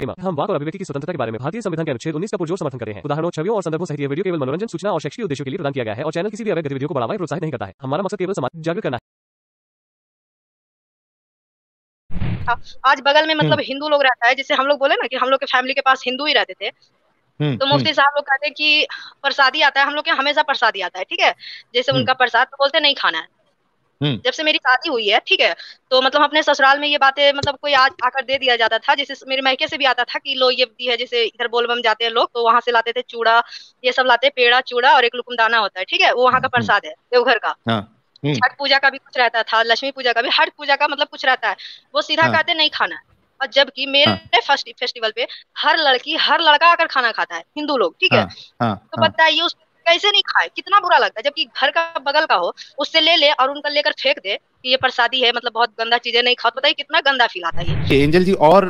हम वाक और अभिव्यक्ति की स्वतंत्रता के बारे में भारतीय संविधान के अनुच्छेद 19 का पुरजोर समर्थन करते हैं। उदाहरणों छवियों और संदर्भों सहित यह वीडियो केवल मनोरंजन सूचना और शैक्षिक उद्देश्यों के लिए प्रदान किया गया है और चैनल किसी भी अवैध गतिविधियों को बढ़ावा या प्रोत्साहित नहीं करता है। हमारा मकसद केवल समाज जागरूक करना है। आज बगल में मतलब हिंदू लोग रहता है जैसे हम लोग बोले ना कि हम लोग के फैमिली के पास हिंदू ही रहते थे। हम्म, तो मुफ्ती हम्म। साहब लोग कहते हैं कि प्रसादी आता है हम लोग के हमेशा प्रसादी आता है ठीक है? जैसे हम्म। उनका प्रसाद तो बोलते नहीं खाना है। जब से मेरी शादी हुई है ठीक है? तो मतलब अपने ससुराल में ये बातें मतलब कोई आज आकर दे दिया जाता था जैसे मेरे मायके से भी आता था कि लो ये दी है जैसे इधर बोलबम जाते हैं लोग तो वहाँ से लाते थे चूड़ा ये सब लाते पेड़ा चूड़ा और एक लुकुम दाना होता है ठीक है? वो वहाँ का प्रसाद है देवघर का। हाँ, छठ पूजा का भी कुछ रहता था लक्ष्मी पूजा का भी हर पूजा का मतलब कुछ रहता है। वो सीधा हाँ। कहते नहीं खाना और जबकि मेरे हाँ। फेस्टिवल पे हर लड़की हर लड़का आकर खाना खाता है हिंदू लोग ठीक है? हाँ, हाँ, तो बताइए उस कैसे नहीं खाए? कितना बुरा लगता है जबकि घर का बगल का हो उससे ले ले और उनका लेकर फेंक दे कि ये प्रसादी है मतलब बहुत गंदा चीज़ें नहीं खाओ। बताइए कितना गंदा फील आता है ये? एंजल जी और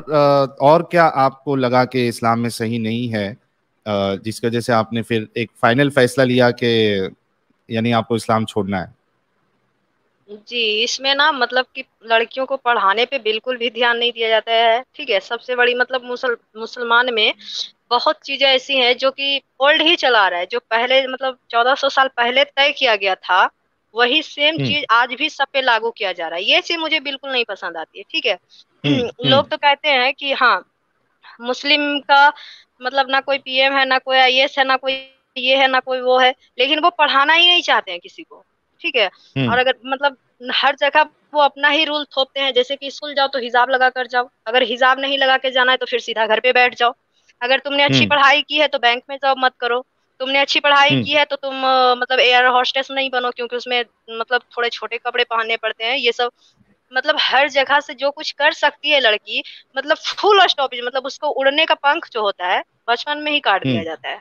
और क्या आपको लगा कि इस्लाम में सही नहीं है? जिसकी वजह से आपने फिर एक फाइनल फैसला लिया कि यानी आपको इस्लाम छोड़ना है। जी इसमें ना मतलब कि लड़कियों को पढ़ाने पे बिल्कुल भी ध्यान नहीं दिया जाता है। ठीक है सबसे बड़ी मतलब मुसल मुसलमान में बहुत चीज़ें ऐसी हैं जो कि ओल्ड ही चला रहा है जो पहले मतलब चौदह सौ साल पहले तय किया गया था वही सेम हम्म। चीज़ आज भी सब पे लागू किया जा रहा है। ये चीज़ मुझे बिल्कुल नहीं पसंद आती है ठीक है? हम्म, हम्म। लोग तो कहते हैं कि हाँ मुस्लिम का मतलब ना कोई पीएम है ना कोई आईएएस है ना कोई ये है ना कोई वो है लेकिन वो पढ़ाना ही नहीं चाहते हैं किसी को ठीक है? और अगर मतलब हर जगह वो अपना ही रूल थोपते हैं जैसे कि स्कूल जाओ तो हिजाब लगा कर जाओ अगर हिजाब नहीं लगा के जाना है तो फिर सीधा घर पे बैठ जाओ। अगर तुमने अच्छी पढ़ाई की है तो बैंक में जॉब मत करो। तुमने अच्छी पढ़ाई की है तो तुम मतलब एयर हॉस्टेस नहीं बनो क्योंकि उसमें मतलब थोड़े छोटे कपड़े पहनने पड़ते हैं ये सब। मतलब हर जगह से जो कुछ कर सकती है लड़की मतलब फुल स्टॉपेज मतलब उसको उड़ने का पंख जो होता है बचपन में ही काट दिया जाता है।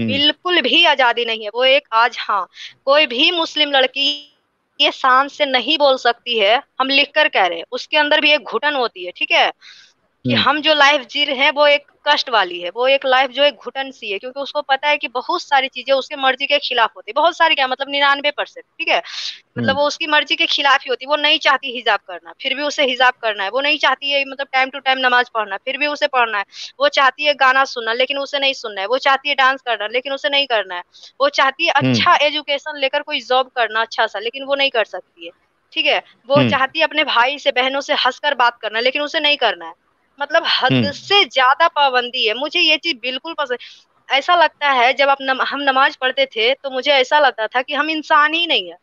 बिल्कुल भी आज़ादी नहीं है। वो एक आज हाँ कोई भी मुस्लिम लड़की ये शान से नहीं बोल सकती है हम लिख कर कह रहे हैं। उसके अंदर भी एक घुटन होती है ठीक है? कि हम्म। हम जो लाइफ जी रहे हैं वो एक कष्ट वाली है वो एक लाइफ जो एक घुटन सी है क्योंकि उसको पता है कि बहुत सारी चीज़ें उसके मर्ज़ी के खिलाफ होती है। बहुत सारी क्या मतलब निन्यानवे परसेंट ठीक है? मतलब हम्म। वो उसकी मर्ज़ी के खिलाफ ही होती है वो नहीं चाहती हिजाब करना फिर भी उसे हिजाब करना है वो नहीं चाहती है मतलब टाइम टू टाइम नमाज़ पढ़ना फिर भी उसे पढ़ना है। वो चाहती है गाना सुनना लेकिन उसे नहीं सुनना है। वो चाहती है डांस करना लेकिन उसे नहीं करना है। वो चाहती है हम्म। अच्छा एजुकेशन लेकर कोई जॉब करना अच्छा सा लेकिन वो नहीं कर सकती है ठीक है? वो चाहती है अपने भाई से बहनों से हंसकर बात करना लेकिन उसे नहीं करना है। मतलब हद हम्म। से ज़्यादा पाबंदी है मुझे ये चीज़ बिल्कुल पसंद ऐसा लगता है जब आप नम, हम नमाज़ पढ़ते थे तो मुझे ऐसा लगता था कि हम इंसान ही नहीं है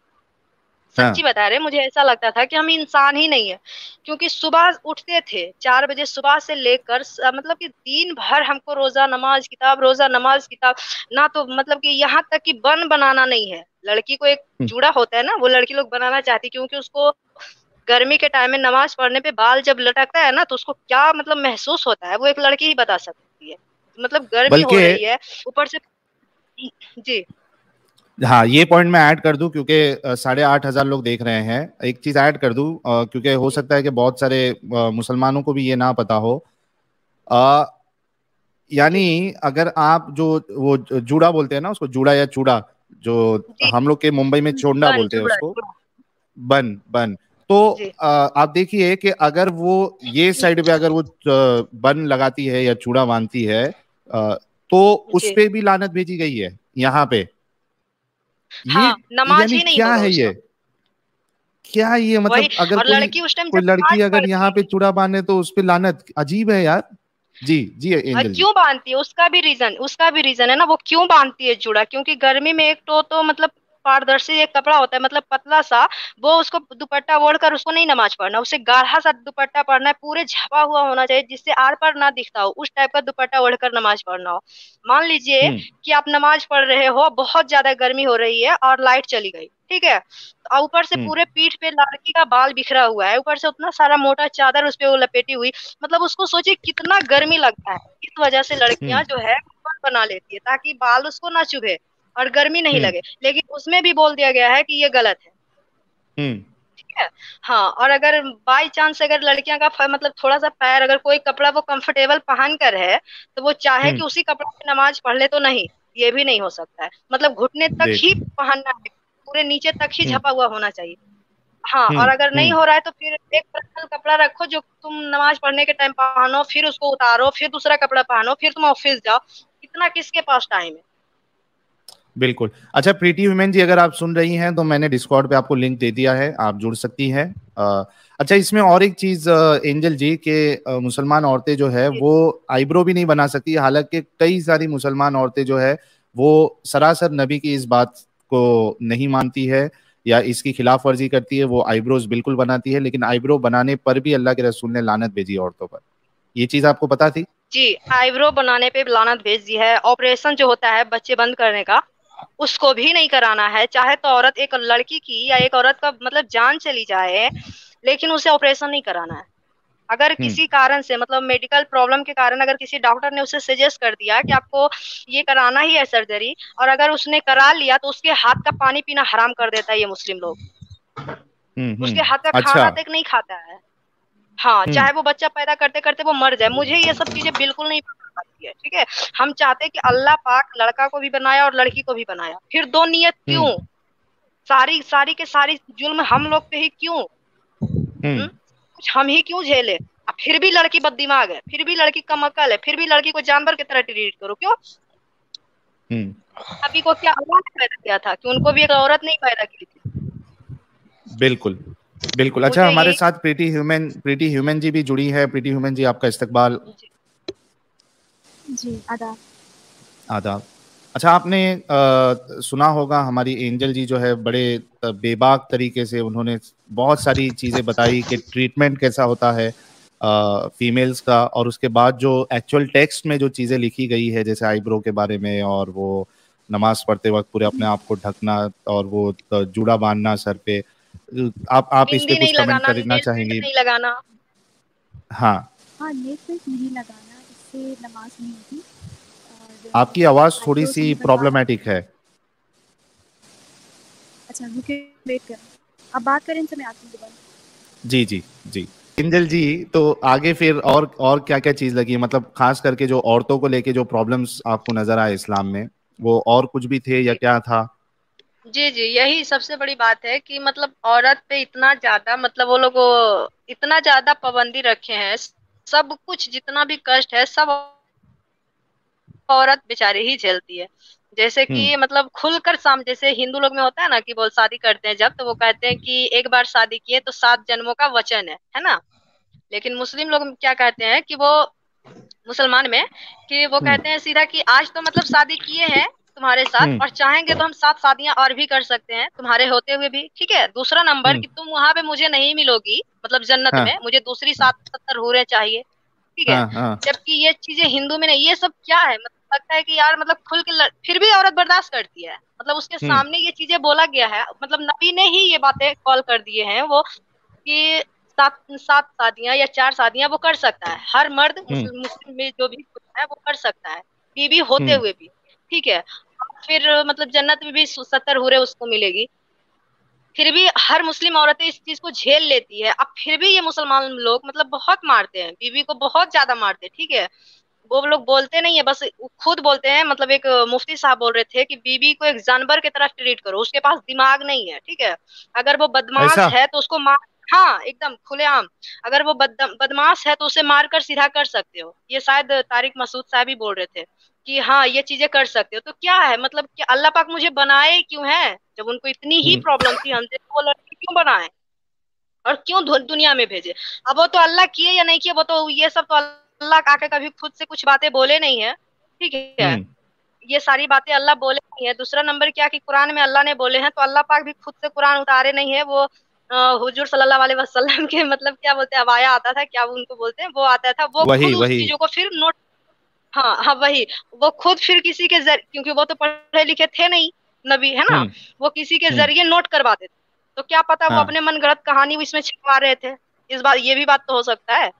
हाँ। सच्ची बता रहे मुझे ऐसा लगता था कि हम इंसान ही नहीं है क्योंकि सुबह उठते थे चार बजे सुबह से लेकर मतलब कि दिन भर हमको रोजा नमाज़ किताब रोजा नमाज़ किताब ना तो मतलब कि यहाँ तक कि बन बनाना नहीं है लड़की को एक हम्म। जुड़ा होता है ना वो लड़की लोग बनाना चाहती क्योंकि उसको गर्मी के टाइम में नमाज़ पढ़ने पे बाल जब लटकता है ना तो उसको क्या मतलब महसूस होता है? वो एक लड़की ही बता सकती है। मतलब गर्मी हो रही है ऊपर से जी। हाँ ये पॉइंट मैं ऐड कर दूँ क्योंकि साढ़े आठ हज़ार लोग देख रहे हैं। एक चीज़ ऐड कर दूँ क्योंकि हो सकता है कि बहुत सारे मुसलमानों को भी ये ना पता हो। यानी अगर आप जो वो जूड़ा बोलते हैं ना उसको जूड़ा या चूड़ा जो हम लोग के मुंबई में चोंडा बोलते हैं उसको। बन बन। तो आप देखिए कि अगर वो ये साइड पे अगर वो बन लगाती है या चूड़ा बांधती है तो उस पे भी लानत भेजी गई है यहाँ पे। हाँ, नमाज़ ही नहीं क्या है ये? क्या ये मतलब अगर कोई लड़की उस टाइम कोई लड़की अगर यहाँ पे चूड़ा बांधे तो उस पे लानत अजीब है यार। जी जी एंजल क्यों बांधती है? उसका भी रीजन उसका भी रीजन है ना वो क्यों बांधती है चूड़ा? क्योंकि गर्मी में एक तो तो मतलब पारदर्शी एक कपड़ा होता है मतलब पतला सा वो उसको दुपट्टा ओढ़कर उसको नहीं नमाज़ पढ़ना उसे गाढ़ा सा दुपट्टा पढ़ना है पूरे झपा हुआ होना चाहिए जिससे आर पार ना दिखता हो उस टाइप का दुपट्टा ओढ़कर नमाज़ पढ़ना हो मान लीजिए हम्म। कि आप नमाज़ पढ़ रहे हो बहुत ज़्यादा गर्मी हो रही है और लाइट चली गई ठीक है तो ऊपर से हम्म। पूरे पीठ पे लड़की का बाल बिखरा हुआ है ऊपर से उतना सारा मोटा चादर उस पर वो लपेटी हुई मतलब उसको सोचिए कितना गर्मी लगता है इस वजह से लड़कियाँ हम्म। जो है बना लेती है ताकि बाल उसको ना चुभे और गर्मी नहीं हम्म। लगे। लेकिन उसमें भी बोल दिया गया है कि ये गलत है। हम्म। ठीक है? हाँ और अगर बाई चांस अगर लड़कियाँ का मतलब थोड़ा सा पैर अगर कोई कपड़ा वो कंफर्टेबल पहन कर है तो वो चाहे कि हम्म। उसी कपड़ा में नमाज़ पढ़ ले तो नहीं ये भी नहीं हो सकता है। मतलब घुटने तक ही पहनना है पूरे नीचे तक ही झपा हुआ होना चाहिए। हाँ और अगर नहीं। हो रहा है तो फिर एक पर्सनल कपड़ा रखो जो तुम नमाज़ पढ़ने के टाइम पहनो फिर उसको उतारो फिर दूसरा कपड़ा पहनो फिर तुम ऑफ़िस जाओ। इतना किसके पास टाइम है? बिल्कुल। अच्छा प्रीति ह्यूमन जी, अगर आप सुन रही हैं तो मैंने डिस्कॉर्ड पे आपको लिंक दे दिया है, आप जुड़ सकती हैं। अच्छा इसमें और एक चीज़ एंजल जी, के मुसलमान औरतें जो है, वो आईब्रो भी नहीं बना सकती हालाँकि कई सारी मुसलमान औरतें जो है, वो सरासर नबी की इस बात को नहीं मानती है, या इसकी खिलाफ वर्जी करती है, वो आईब्रोज बिल्कुल बनाती है, लेकिन आईब्रो बनाने पर भी अल्लाह के रसूल ने लानत भेजी औरतों पर। ये चीज़ आपको पता थी? जी, आईब्रो बनाने पे लानत भेज दी है। ऑपरेशन जो होता है, बच्चे बंद करने का उसको भी नहीं कराना है चाहे तो औरत एक लड़की की या एक औरत का मतलब जान चली जाए लेकिन उसे ऑपरेशन नहीं कराना है अगर हम्म। किसी कारण से मतलब मेडिकल प्रॉब्लम के कारण अगर किसी डॉक्टर ने उसे सजेस्ट कर दिया कि आपको ये कराना ही है सर्जरी और अगर उसने करा लिया तो उसके हाथ का पानी पीना हराम कर देता है ये मुस्लिम लोग हम्म, हम्म। उसके हाथ का अच्छा खाना तक नहीं खाता है हाँ। चाहे वो बच्चा पैदा करते करते वो मर जाए मुझे ये सब चीज़ें बिल्कुल नहीं ठीक है? हम चाहते कि अल्लाह पाक लड़का को भी बनाया और लड़की को भी बनाया। फिर दो नियत हम्म। क्यों? सारी सारी के सारी जुल्म हम लोग पे ही क्यों? हम्म, कुछ हम ही क्यों झेले? फिर भी लड़की बददिमाग है फिर भी लड़की कम अकल है फिर भी लड़की को जानवर की तरह ट्रीट करो क्यों? हम्म। अभी को क्या अल्लाह ने पैदा किया था कि उनको भी एक औरत नहीं पैदा की थी? बिल्कुल बिल्कुल। अच्छा हमारे साथ प्रीति ह्यूमन प्रीति ह्यूमन जी भी जुड़ी है। प्रीति ह्यूमन जी आपका इस्तकबाल। जी आदाब। आदाब। अच्छा आपने अ, सुना होगा हमारी एंजल जी जो है बड़े बेबाक तरीके से उन्होंने बहुत सारी चीज़ें बताई कि ट्रीटमेंट कैसा होता है आ, फीमेल्स का और उसके बाद जो एक्चुअल टेक्स्ट में जो चीज़ें लिखी गई है जैसे आईब्रो के बारे में और वो नमाज़ पढ़ते वक्त पूरे अपने आप को ढकना और वो जूड़ा बांधना सर पे आप आप इस पे कुछ कमेंट करना चाहेंगी? नहीं लगाना। हाँ। हाँ नेट पेंट नहीं लगाना। इससे नमाज़ नहीं होती। आपकी आवाज़ थोड़ी सी प्रॉब्लमेटिक है। अच्छा रुके वेट कर। अब बात करें इनसे मैं आती हूँ जी जी जी। इंजल जी तो आगे फिर और और क्या क्या चीज़ लगी? मतलब खास करके जो औरतों को लेके जो प्रॉब्लम्स आपको नज़र आए इस्लाम में वो और कुछ भी थे या क्या था? जी जी यही सबसे बड़ी बात है कि मतलब औरत पे इतना ज़्यादा मतलब वो लोग इतना ज़्यादा पाबंदी रखे हैं सब कुछ जितना भी कष्ट है सब औरत बेचारी ही झेलती है। जैसे कि मतलब खुलकर साम जैसे हिंदू लोग में होता है ना कि वो शादी करते हैं जब तो वो कहते हैं कि एक बार शादी किए तो सात जन्मों का वचन है है ना? लेकिन मुस्लिम लोग क्या कहते हैं कि वो मुसलमान में कि वो कहते हैं सीधा कि आज तो मतलब शादी किए हैं तुम्हारे साथ हम्म। और चाहेंगे तो हम सात शादियाँ और भी कर सकते हैं तुम्हारे होते हुए भी। ठीक है? दूसरा नंबर हम्म। कि तुम वहाँ पे मुझे नहीं मिलोगी मतलब जन्नत हाँ। में मुझे दूसरी सात सत्तर हुरे चाहिए। ठीक है? हाँ हाँ। जबकि ये चीज़ें हिंदू में नहीं ये सब क्या है? मतलब लगता है कि यार मतलब खुल के लड़... फिर भी औरत बर्दाश्त करती है। मतलब उसके हम्म। सामने ये चीज़ें बोला गया है। मतलब नबी ने ही ये बातें कॉल कर दिए हैं वो कि सात सात शादियाँ या चार शादियाँ वो कर सकता है। हर मर्द मुस्लिम में जो भी है वो कर सकता है। बीबी होते। हुए भी। ठीक है? फिर मतलब जन्नत में भी सत्तर हुरे उसको मिलेगी। फिर भी हर मुस्लिम औरतें इस चीज़ को झेल लेती है। अब फिर भी ये मुसलमान लोग मतलब बहुत मारते हैं। बीवी को बहुत ज़्यादा मारते हैं ठीक है? वो लोग बोलते नहीं है बस खुद बोलते हैं मतलब एक मुफ्ती साहब बोल रहे थे कि बीवी को एक जानवर की तरह ट्रीट करो उसके पास दिमाग नहीं है ठीक है? अगर वो बदमाश है तो उसको मार हाँ एकदम खुलेआम। अगर वो बद, बदमाश है तो उसे मारकर सीधा कर सकते हो। ये शायद तारिक मसूद साहब ही बोल रहे थे। कि हाँ ये चीज़ें कर सकते हो। तो क्या है? मतलब कि अल्लाह पाक मुझे बनाए क्यों है? जब उनको इतनी ही हम्म। प्रॉब्लम थी हमसे वो लड़की क्यों बनाए? और क्यों दुनिया में भेजे? अब वो तो अल्लाह किए या नहीं किए वो तो ये सब तो अल्लाह आके कभी खुद से कुछ बातें बोले नहीं है। ठीक है? हम्म, ये सारी बातें अल्लाह बोले नहीं है। दूसरा नंबर क्या कि कुरान में अल्लाह ने बोले हैं तो अल्लाह पाक भी खुद से कुरान उतारे नहीं है। वो हुजूर सल्लल्लाहु अलैहि वसल्लम के मतलब क्या बोलते हैं अबाया आता था क्या वो उनको बोलते हैं वो आता था। वो वही, वही। चीज़ों को फिर नोट हाँ हाँ वही वो खुद फिर किसी के ज़रिए क्योंकि वो तो पढ़े लिखे थे नहीं नबी है ना हम्म, वो किसी के हम्म। ज़रिए नोट करवाते थे तो क्या पता हाँ। वो। अपने मन गलत कहानी इसमें छपवा रहे थे इस बात ये भी बात तो हो सकता है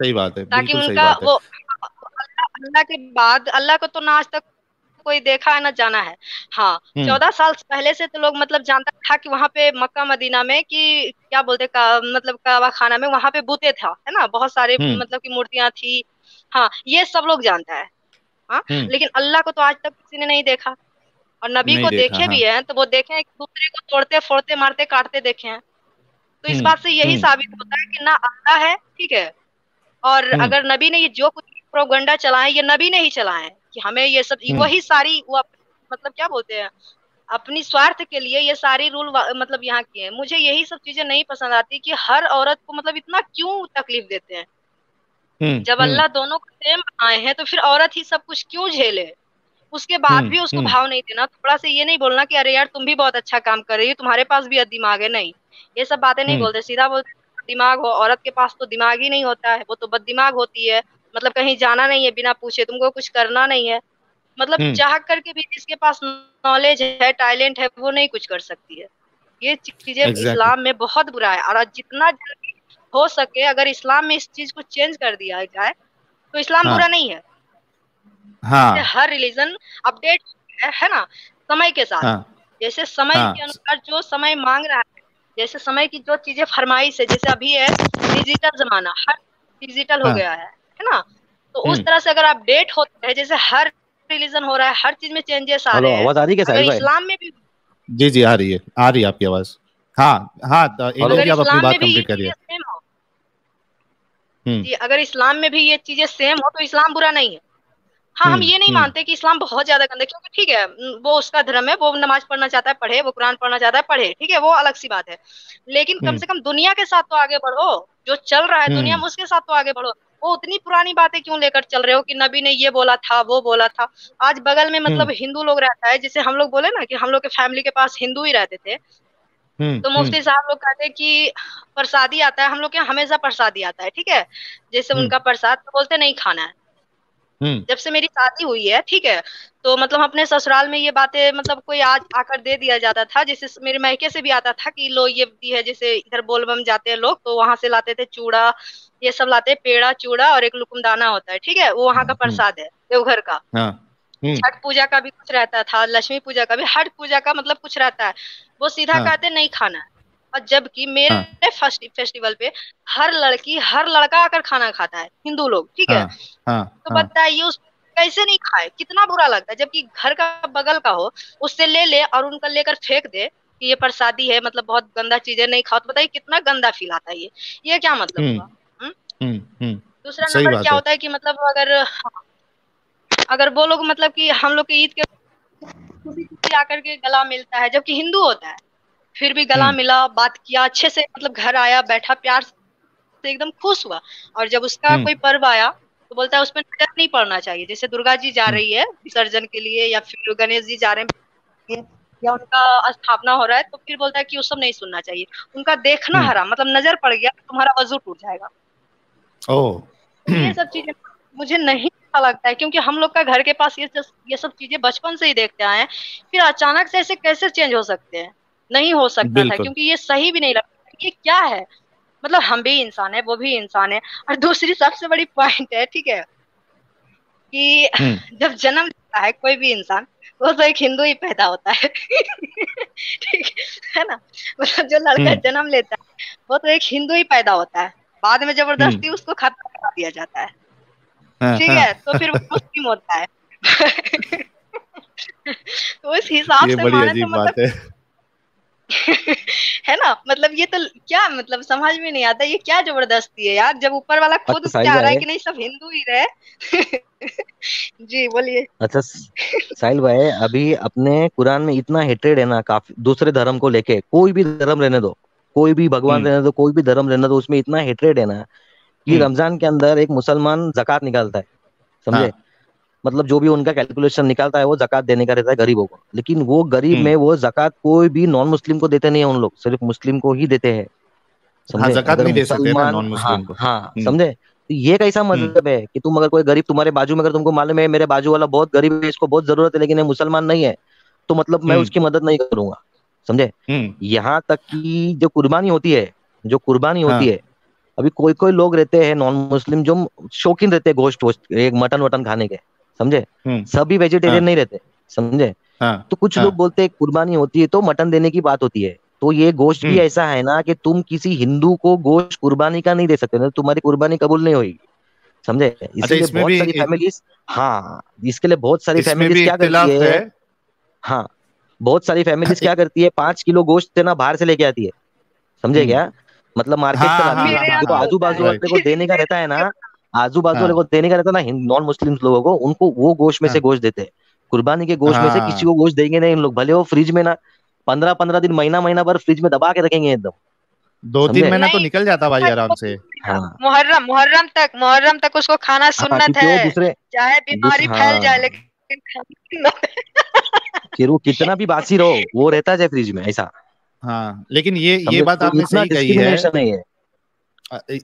सही बात है ताकि उनका है वो अल्लाह के बाद अल्लाह को तो ना आज तक कोई देखा है ना जाना है हाँ हम्म। चौदह साल पहले से तो लोग मतलब जानता था कि वहाँ पे मक्का मदीना में कि क्या बोलते का मतलब काबा खाना में वहाँ पे बूते था है ना बहुत सारे। मतलब की मूर्तियाँ थी हाँ ये सब लोग जानता है। हाँ हम्म। लेकिन अल्लाह को तो आज तक किसी ने नहीं देखा। और नबी को देखा, देखे भी हैं। तो वो देखे एक दूसरे को तोड़ते फोड़ते मारते काटते देखे हैं। तो इस बात से यही साबित होता है कि ना अल्लाह है ठीक है। और अगर नबी ने ये जो कुछ प्रोगंडा चलाए ये नबी ने ही चलाए कि हमें ये सब वही सारी वो मतलब क्या बोलते हैं अपनी स्वार्थ के लिए ये सारी रूल मतलब यहाँ किए हैं। मुझे यही सब चीज़ें नहीं पसंद आती कि हर औरत को मतलब इतना क्यों तकलीफ़ देते हैं? हम्म, जब अल्लाह हम्म। दोनों को सेम आए हैं तो फिर औरत ही सब कुछ क्यों झेले? उसके बाद हम्म, भी उसको भाव नहीं देना। थोड़ा सा ये नहीं बोलना कि अरे यार तुम भी बहुत अच्छा काम कर रही हो तुम्हारे पास भी दिमाग है। नहीं ये सब बातें नहीं बोलते। सीधा बोलते दिमाग हो औरत के पास तो दिमाग ही नहीं होता है वो तो बद दिमाग होती है। मतलब कहीं जाना नहीं है बिना पूछे तुमको कुछ करना नहीं है। मतलब हम्म। चाह करके भी जिसके पास नॉलेज है टैलेंट है वो नहीं कुछ कर सकती है। ये चीज़ें exactly. इस्लाम में बहुत बुरा है। और जितना हो सके अगर इस्लाम में इस चीज़ को चेंज कर दिया जाए तो इस्लाम हाँ. बुरा नहीं है हाँ. हर रिलीजन अपडेट है, है ना समय के साथ हाँ. जैसे समय हाँ. के अनुसार जो समय मांग रहा है जैसे समय की जो चीज़ें फरमाइश है जैसे अभी है डिजिटल जमाना हर डिजिटल हाँ. हो हाँ। गया है है ना तो उस हम्म। तरह से अगर अपडेट होते हैं जैसे हर रिलीजन हो रहा है हर चीज़ में चेंजेस आ रहे हैं आवाज़ आ रही है इस्लाम में भी जी जी आ रही है आ रही है आपकी आवाज़ हाँ हाँ एक आप अपनी बात कंप्लीट करिए हम्म। जी अगर इस्लाम में भी ये चीज़ें सेम हो तो इस्लाम बुरा नहीं है हाँ हम हम्म, ये नहीं हम्म। मानते कि इस्लाम बहुत ज़्यादा गंदा क्योंकि ठीक है वो उसका धर्म है वो नमाज़ पढ़ना चाहता है पढ़े वो कुरान पढ़ना चाहता है पढ़े ठीक है वो अलग सी बात है लेकिन कम से कम दुनिया के साथ तो आगे बढ़ो जो चल रहा है दुनिया में उसके साथ तो आगे बढ़ो वो उतनी पुरानी बातें क्यों लेकर चल रहे हो कि नबी ने ये बोला था वो बोला था आज बगल में मतलब। हिंदू लोग रहता है जिसे हम लोग बोले ना कि हम लोग के फैमिली के पास हिंदू ही रहते थे तो मुफ्ती हम्म। साहब लोग कहते हैं कि प्रसादी आता है हम लोग के हमेशा प्रसादी आता है ठीक है जैसे उनका प्रसाद तो बोलते नहीं खाना है जब से मेरी शादी हुई है ठीक है तो मतलब अपने ससुराल में ये बातें मतलब कोई आज आकर दे दिया जाता था जैसे मेरे मैके से भी आता था कि लो ये दी है जैसे इधर बोलबम जाते हैं लोग तो वहाँ से लाते थे चूड़ा ये सब लाते पेड़ा चूड़ा और एक लुकुमदाना होता है ठीक है वो वहाँ का हम्म। प्रसाद है देवघर का हाँ। हम्म। छठ पूजा का भी कुछ रहता था लक्ष्मी पूजा का भी हर पूजा का मतलब कुछ रहता है वो सीधा हाँ। कहते नहीं खाना और जबकि मेरे हाँ। फेस्टिवल पे हर लड़की हर लड़का आकर खाना खाता है हिंदू लोग ठीक है हाँ, हाँ, तो हाँ। बताइए उस कैसे नहीं खाए कितना बुरा लगता है जबकि घर का बगल का हो उससे ले ले और उनका लेकर फेंक दे कि ये प्रसादी है मतलब बहुत गंदा चीज़ें नहीं खाओ तो बताइए कितना गंदा फील आता है ये ये क्या मतलब हम्म। हुआ हम्म। दूसरा नंबर क्या होता है कि मतलब अगर अगर वो लोग मतलब कि हम लोग के ईद के आकर के गला मिलता है जबकि हिंदू होता है फिर भी गला हम्म। मिला बात किया अच्छे से मतलब घर आया बैठा प्यार से एकदम खुश हुआ और जब उसका कोई पर्व आया तो बोलता है उसमें नज़र नहीं पड़ना चाहिए जैसे दुर्गा जी जा रही है विसर्जन के लिए या फिर गणेश जी जा रहे हैं या उनका स्थापना हो रहा है तो फिर बोलता है कि वो सब नहीं सुनना चाहिए। उनका देखना हरा मतलब नज़र पड़ गया तो तुम्हारा वज़ू टूट जाएगा। ओ ये सब चीज़ें मुझे नहीं अच्छा लगता है क्योंकि हम लोग का घर के पास ये ये सब चीज़ें बचपन से ही देखते आए हैं फिर अचानक से ऐसे कैसे चेंज हो सकते हैं नहीं हो सकता था क्योंकि ये सही भी नहीं लगता ये क्या है मतलब हम भी इंसान है वो भी इंसान है और दूसरी सबसे बड़ी पॉइंट है ठीक है कि हम्म। जब जन्म लेता है कोई भी इंसान वो तो एक हिंदू ही पैदा होता है ठीक है ना मतलब जो लड़का हम्म। जन्म लेता है वो तो एक हिंदू ही पैदा होता है बाद में ज़बरदस्ती हम्म। उसको खत्म कर दिया जाता है हाँ, ठीक हाँ। है तो फिर वो मुस्लिम होता है? तो इस हिसाब से माने तो मतलब है। ना? मतलब ये तो क्या मतलब समझ में नहीं आता ये क्या ज़बरदस्ती है यार? जब ऊपर वाला खुद अच्छा, क्या रहा है कि नहीं सब हिंदू ही रहे। जी बोलिए। अच्छा साहिल भाई अभी अपने कुरान में इतना हेट्रेड है ना काफ़ी दूसरे धर्म को लेके कोई भी धर्म रहने दो कोई भी भगवान हम्म। रहने दो कोई भी धर्म रहने दो उसमें इतना हेट्रेड है ना कि हम्म। रमज़ान के अंदर एक मुसलमान जक़ात निकालता है समझे? हाँ। मतलब जो भी उनका कैलकुलेशन निकालता है वो जक़ात देने का रहता है गरीबों को। लेकिन वो गरीब हम्म। में वो जक़ात कोई भी नॉन मुस्लिम को देते नहीं है उन लोग सिर्फ़ मुस्लिम को ही देते हैं हाँ, जक़ात नहीं दे सकते ना नॉन मुस्लिम को। हाँ, हाँ समझे? तो ये कैसा मतलब है कि तुम अगर कोई गरीब तुम्हारे बाजू में अगर तुमको मालूम है मेरे बाजू वाला बहुत गरीब है इसको बहुत ज़रूरत है लेकिन मुसलमान नहीं है तो मतलब मैं उसकी मदद नहीं करूँगा समझे? यहाँ तक कि जो कुर्बानी होती है जो कुर्बानी होती हाँ। है अभी कोई कोई लोग रहते हैं नॉन मुस्लिम जो शौकीन रहते हैं गोश्त वोश्त एक मटन वटन खाने के समझे हम्म। सभी वेजिटेरियन हाँ। नहीं रहते समझे हाँ। तो कुछ हाँ। लोग बोलते हैं कुर्बानी होती है तो मटन देने की बात होती है तो ये गोश्त भी हम्म। ऐसा है ना कि तुम किसी हिंदू को गोश्त कुर्बानी का नहीं दे सकते ना तुम्हारी कुर्बानी कबूल नहीं होगी समझे अच्छा, इसलिए बहुत सारी फैमिलीज़ हाँ इसके लिए बहुत सारी फैमिलीज़ क्या करती है हाँ बहुत सारी फैमिलीज़ क्या करती है पाँच किलो गोश्त ना बाहर से लेके आती है समझे हम्म। क्या मतलब मार्केट हाँ, है हाँ, तो आजू बाजू वाले को देने का रहता है ना आजू बाजू वाले को देने का रहता है ना नॉन मुस्लिम लोगों को उनको वो गोश्त में से गोश्त देते हैं। कुर्बानी के गोश्त में से किसी को गोश्त देंगे नहीं इन लोग भले वो फ्रिज में ना पंद्रह पंद्रह दिन महीना महीना भर फ्रिज में दबा के रखेंगे एकदम। दो तीन महीना तो निकल जाता भाई आराम से। हाँ। मुहर्रम मुहर्रम तक मुहर्रम तक उसको खाना हाँ, सुन्नत है। दूसरे चाहे बीमारी फैल जाए हाँ। लेकिन फिर वो कितना भी बासी रहो वो रहता है फ्रिज में ऐसा। हाँ लेकिन ये ये बात आपने सही कही है।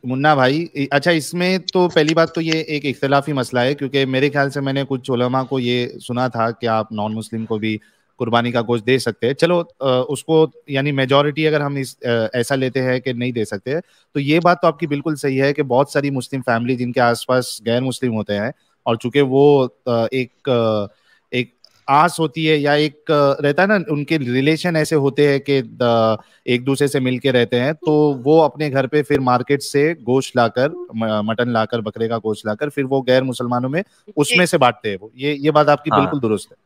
मुन्ना भाई अच्छा इसमें तो पहली बात तो ये एक इख्तलाफी मसला है क्योंकि मेरे ख्याल से मैंने कुछ उलमा को ये सुना था कि आप नॉन मुस्लिम को भी कुर्बानी का गोश्त दे सकते हैं। चलो उसको यानी मेजोरिटी अगर हम इस ऐसा लेते हैं कि नहीं दे सकते तो ये बात तो आपकी बिल्कुल सही है कि बहुत सारी मुस्लिम फैमिली जिनके आसपास गैर मुस्लिम होते हैं और चूँकि वो एक एक आस होती है या एक रहता है ना उनके रिलेशन ऐसे होते हैं कि एक दूसरे से मिलके रहते हैं तो वो अपने घर पे फिर मार्केट से गोश्त लाकर मटन लाकर बकरे का गोश्त लाकर फिर वो गैर मुसलमानों में उसमें से बांटते हैं वो ये ये बात आपकी हाँ। बिल्कुल दुरुस्त है